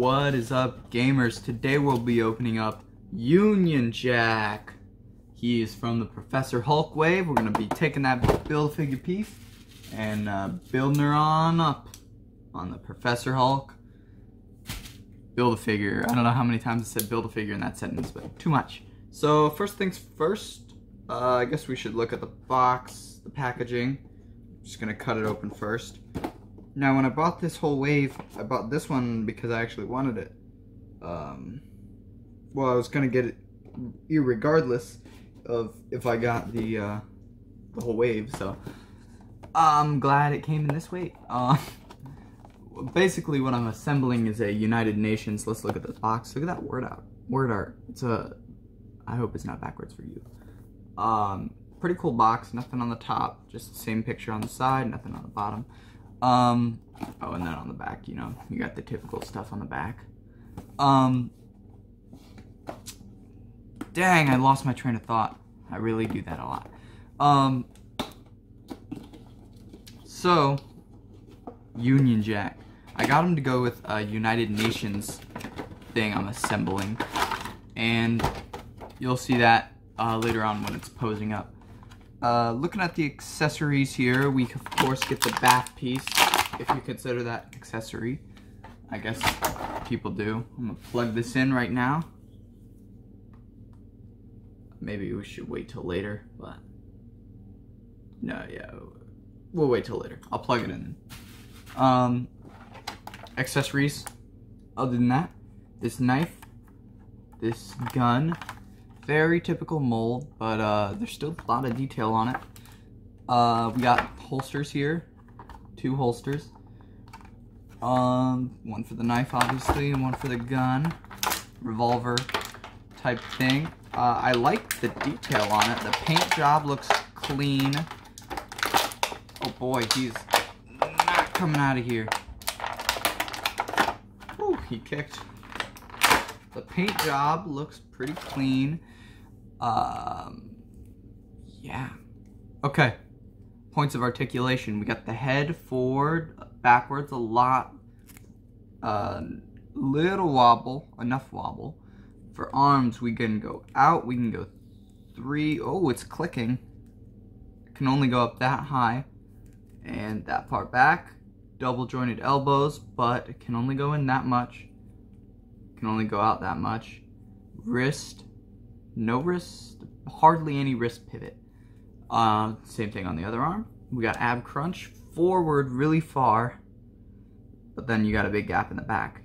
What is up, gamers? Today we'll be opening up Union Jack. He is from the Professor Hulk wave. We're gonna be taking that build-a-figure piece and uh, building her on up on the Professor Hulk. Build-a-figure. I don't know how many times I said build-a-figure in that sentence, but too much. So first things first, uh, I guess we should look at the box, the packaging. I'm just gonna cut it open first. Now, when I bought this whole wave, I bought this one because I actually wanted it. Um, well, I was gonna get it regardless of if I got the uh, the whole wave. So I'm glad it came in this way. Uh, basically, what I'm assembling is a United Nations. Let's look at this box. Look at that word art. Word art. It's a. I hope it's not backwards for you. Um, pretty cool box. Nothing on the top. Just the same picture on the side. Nothing on the bottom. Um, oh, and then on the back, you know, you got the typical stuff on the back. Um, dang, I lost my train of thought. I really do that a lot. Um, so, Union Jack. I got him to go with a United Nations thing I'm assembling. And you'll see that uh, later on when it's posing up. Uh, looking at the accessories here, we of course get the back piece, if you consider that accessory. I guess people do. I'm gonna plug this in right now. Maybe we should wait till later, but no, yeah, we'll wait till later. I'll plug it in. Um, accessories. Other than that, this knife, this gun, very typical mold, but uh, there's still a lot of detail on it. Uh, we got holsters here, two holsters. Um, one for the knife, obviously, and one for the gun. Revolver type thing. Uh, I like the detail on it. The paint job looks clean. Oh boy, he's not coming out of here. Ooh, he kicked. The paint job looks pretty clean. Um, yeah. Okay. Points of articulation. We got the head forward, backwards a lot. Uh, little wobble, enough wobble. For arms, we can go out. We can go three. Oh, it's clicking. It can only go up that high. And that part back. Double jointed elbows, but it can only go in that much. Can only go out that much. Wrist, no wrist, hardly any wrist pivot. Uh, same thing on the other arm. We got ab crunch, forward really far, but then you got a big gap in the back.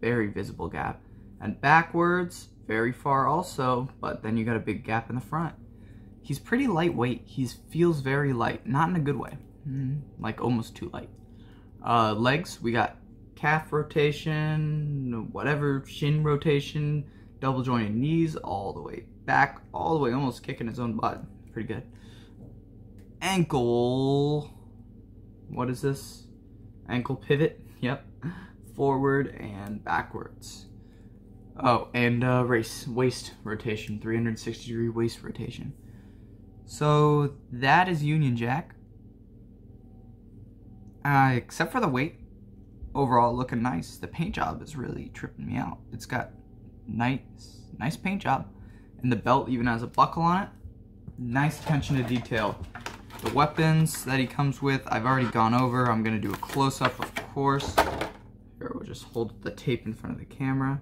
Very visible gap. And backwards, very far also, but then you got a big gap in the front. He's pretty lightweight. He feels very light, not in a good way. Mm, like almost too light. Uh, legs, we got calf rotation, whatever, shin rotation, double jointed knees all the way back, all the way, almost kicking his own butt. Pretty good. Ankle, what is this? Ankle pivot, yep. Forward and backwards. Oh, and uh, race, waist rotation, 360 degree waist rotation. So that is Union Jack. Uh, except for the weight, overall looking nice. The paint job is really tripping me out. It's got nice, nice paint job. And the belt even has a buckle on it. Nice attention to detail. The weapons that he comes with, I've already gone over. I'm gonna do a close-up, of course. Here, we'll just hold the tape in front of the camera.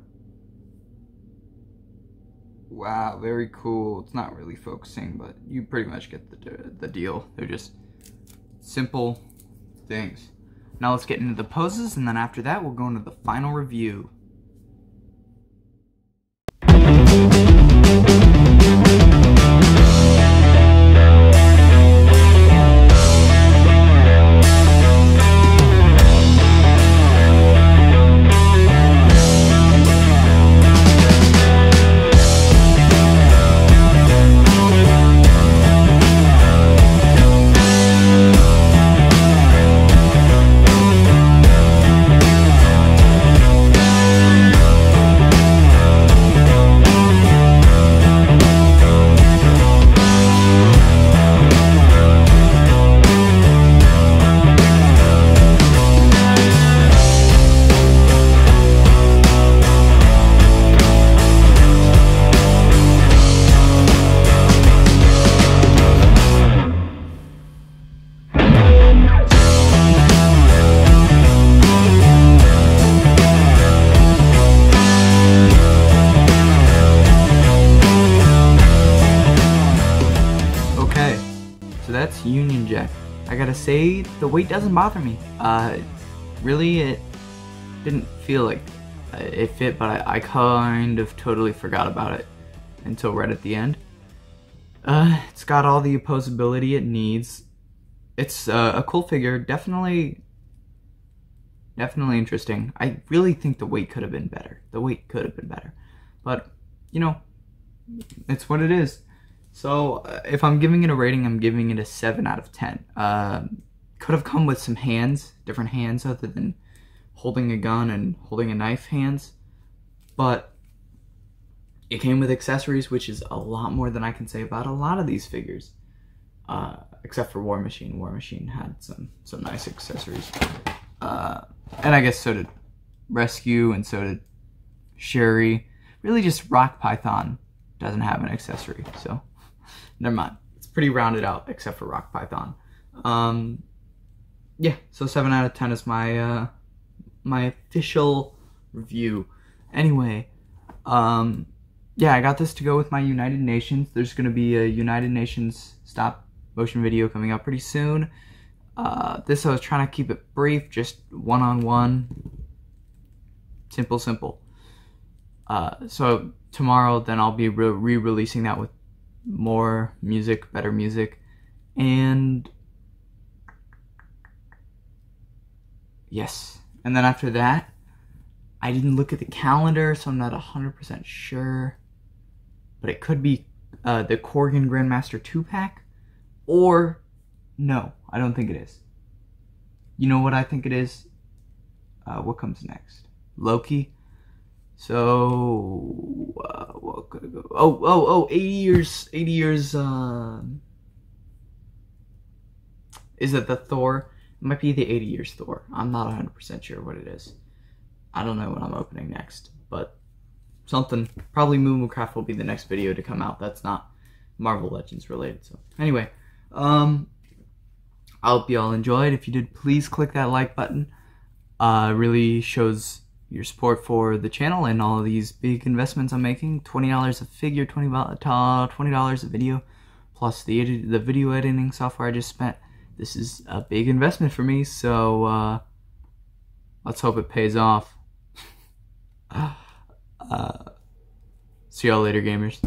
Wow, very cool. It's not really focusing, but you pretty much get the, the deal. They're just simple things. Now let's get into the poses, and then after that, we'll go into the final review. I gotta say, the weight doesn't bother me. Uh, really, it didn't feel like it fit, but I, I kind of totally forgot about it until right at the end. Uh, it's got all the opposability it needs. It's uh, a cool figure, definitely, definitely interesting. I really think the weight could have been better. The weight could have been better, but you know, it's what it is. So uh, if I'm giving it a rating, I'm giving it a 7 out of 10. Uh, could have come with some hands, different hands other than holding a gun and holding a knife hands. But it came with accessories, which is a lot more than I can say about a lot of these figures. Uh, except for War Machine. War Machine had some, some nice accessories. Uh, and I guess so did Rescue and so did Shuri. Really just Rock Python doesn't have an accessory, so never mind. It's pretty rounded out except for Rock Python. Um, yeah, so 7 out of 10 is my, uh, my official review. Anyway, um, yeah, I got this to go with my United Nations. There's going to be a United Nations stop motion video coming up pretty soon. Uh, this I was trying to keep it brief, just one-on-one. -on -one. Simple, simple. Uh, so tomorrow, then I'll be re-releasing that with more music, better music, and yes. And then after that, I didn't look at the calendar, so I'm not 100% sure, but it could be uh, the Korgan Grandmaster 2-pack, or no, I don't think it is. You know what I think it is? Uh, what comes next? Loki? So, Oh, oh, oh, 80 years, 80 years, uh, is it the Thor? It might be the 80 years Thor. I'm not 100% sure what it is. I don't know what I'm opening next, but something. Probably Mooncraft will be the next video to come out. That's not Marvel Legends related. So, anyway, um, I hope you all enjoyed. If you did, please click that like button. Uh, really shows your support for the channel and all of these big investments I'm making. $20 a figure, $20, $20 a video, plus the, edit the video editing software I just spent. This is a big investment for me, so uh, let's hope it pays off. uh, see y'all later, gamers.